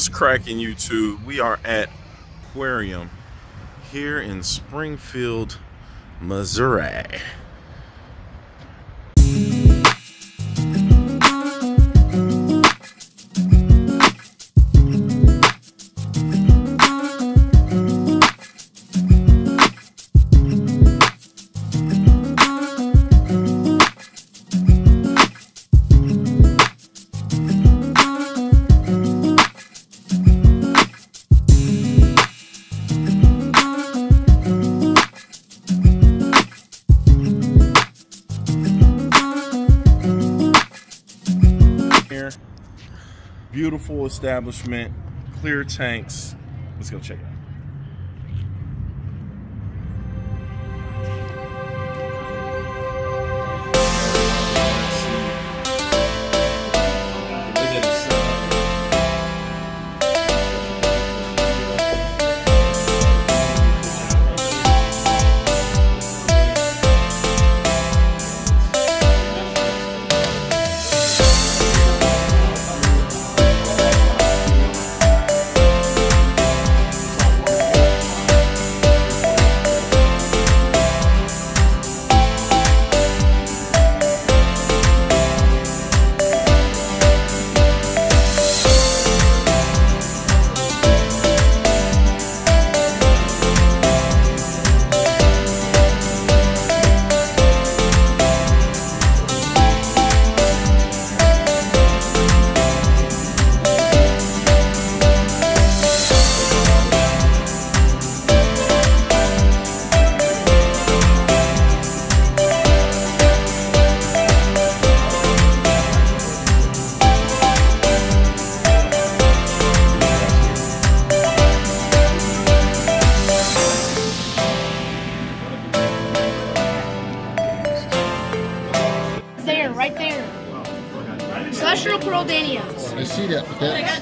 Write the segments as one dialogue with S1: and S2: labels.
S1: What's cracking YouTube? We are at Aquarium here in Springfield, Missouri. Beautiful establishment, clear tanks. Let's go check it out.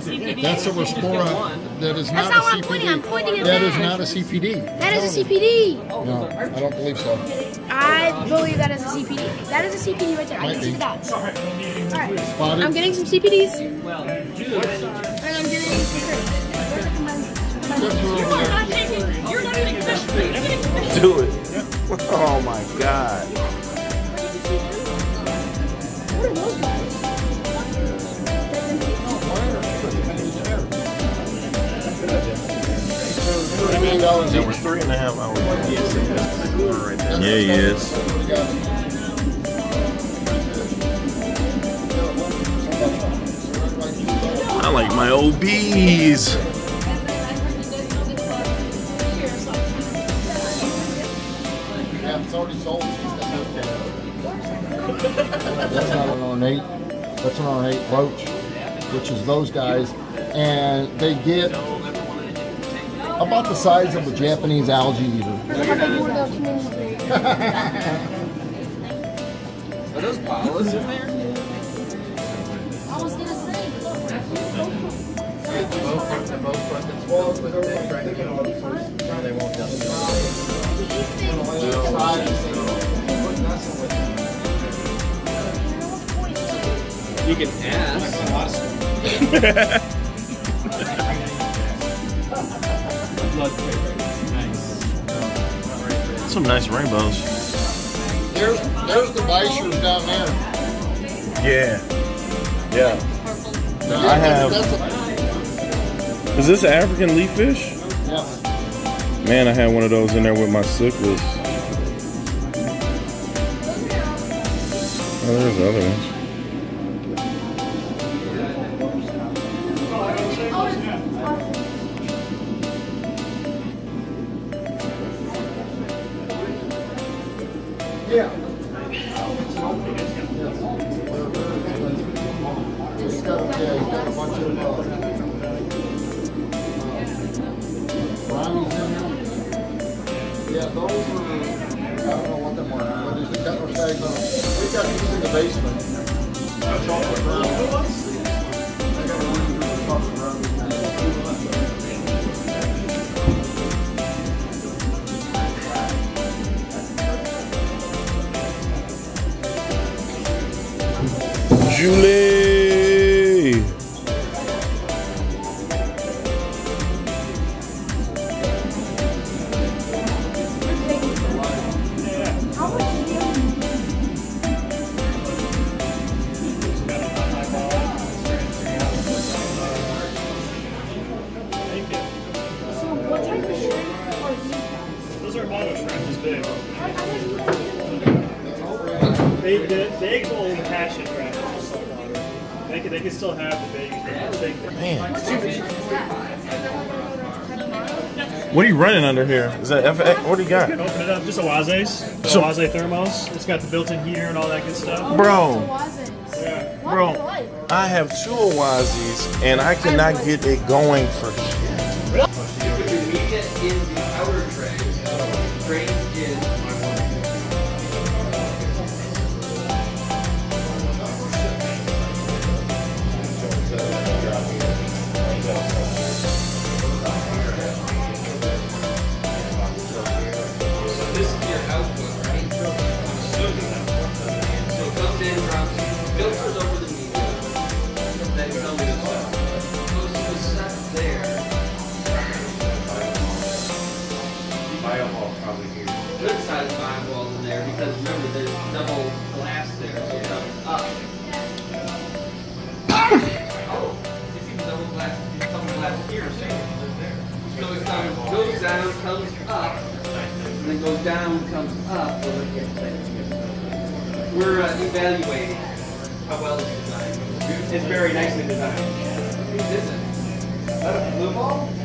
S2: That, but that, that's a Respora that is
S3: That's
S2: not
S3: not
S2: a
S3: what I'm pointing. I'm
S2: CPD.
S3: pointing at
S2: That
S3: that.
S2: is not a CPD.
S3: That is a CPD.
S2: No, I don't believe so.
S3: I believe that is a CPD. That is a CPD right there. I
S2: Might
S3: can see
S2: be.
S3: the dots. All right.
S2: Spotted.
S3: I'm getting some CPDs. And I'm getting some
S1: Do
S2: million dollars
S1: It was
S2: each.
S1: three and a half hours. Yeah, he is. I like my OBs.
S2: Yeah, it's already sold. That's not an ornate. That's an ornate roach, which is those guys, and they get about the size of a Japanese algae eater.
S4: Are those bottles in there?
S3: I was gonna say.
S4: You can ask.
S1: Some nice rainbows.
S2: There's there's the Weissers down there.
S1: Yeah. Yeah.
S2: Yeah,
S1: I have-
S2: That's
S1: Is this an African leaf fish?
S2: yeah.
S1: Man, I had one of those in there with my cichlids. Oh, there's other ones.
S2: Yeah, those were, I don't know what them were, but there's couple of tags on uh, them. We got these in the basement. Chocolate brown.
S5: Are model shrimp, this big. They, the, the eggs will only hatch in trash. They can, they can still have the babies. They're not big.
S1: Man. What are you running under here? Is that FX? What do you got?
S5: Open it up. Just a Oase's. A
S1: So-
S5: Waze thermos. It's got the built-in heater and all that good stuff.
S1: Bro,
S5: Yeah.
S1: bro, I have two Oasis and I cannot get it going for shit.
S4: In. This is your output, right? So it comes in, comes up, and then goes down, comes up. We're uh, evaluating how well it's designed. It's very nicely designed. Whose is it? Is that a blue ball?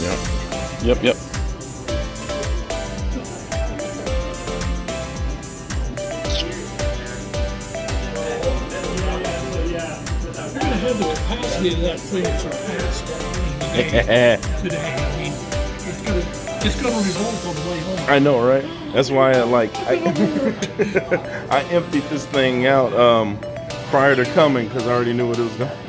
S1: Yep. Yep, yep.
S3: Have the capacity of that thing surpassed today. I mean, it's gonna, it's gonna revolt on the way home.
S1: I know, right? That's why I like I, I emptied this thing out um, prior to coming because I already knew what it was going.